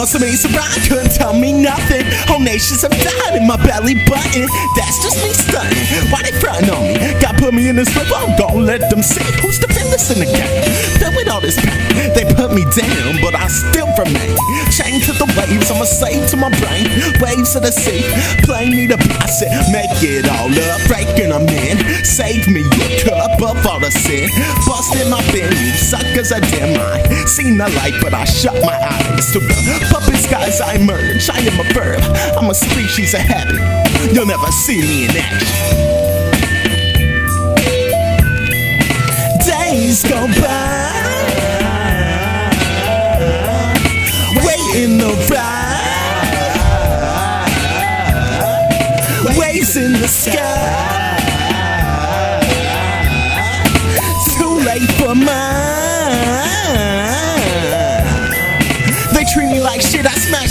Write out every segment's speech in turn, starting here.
me surprised, couldn't tell me nothing. Whole nations have died in my belly button. That's just me stunning. Why they frontin' on me? God put me in this flip, I'm gon' let them see who's the villain in the game. Filled with all this pain, they put me down, but I still remain. Chained to the waves, I'm a slave to my brain. Waves of the sea, play me the pass it, make it all up, breaking them in. Save me a cup of all the sin. Busted my bin, suckers, I dim I Seen the light, but I shut my eyes to the puppet skies I merge. I am a verb, I'm a species of habit. You'll never see me in action. Days go by, waiting the ride, waves in the sky. Too late for mine.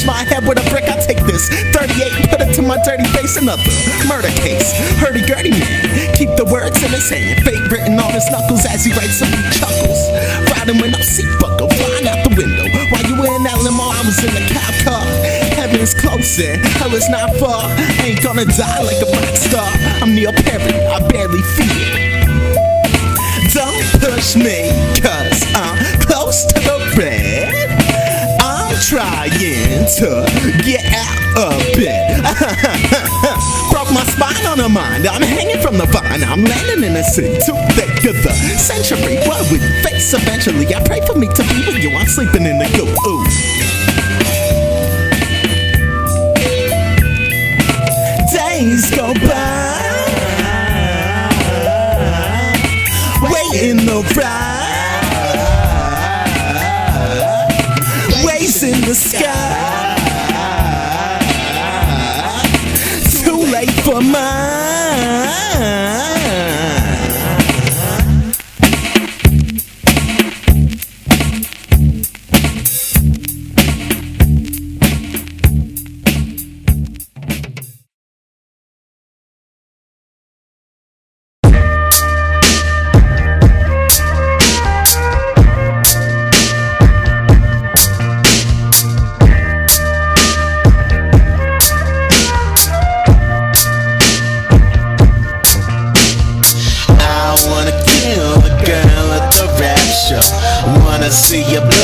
My head with a brick. I take this 38, put it to my dirty face. Another murder case. Hurdy gurdy man. Keep the words in his hand. Fate written on his knuckles as he writes some chuckles. Riding with no seat buckle, flying out the window. While you were in limo, I was in the cop car. Heaven's close and hell is not far. Ain't gonna die like a rock star. I'm Neil Perry. I barely feel. Don't push me, cause to get out of bed. Broke my spine on a mind. I'm hanging from the vine. I'm landing in a city too thick of the century. What we face eventually. I pray for me to be with you. I'm sleeping in the goop. Ooh. Days go by. waiting the ride, in the sky. Wanna see blood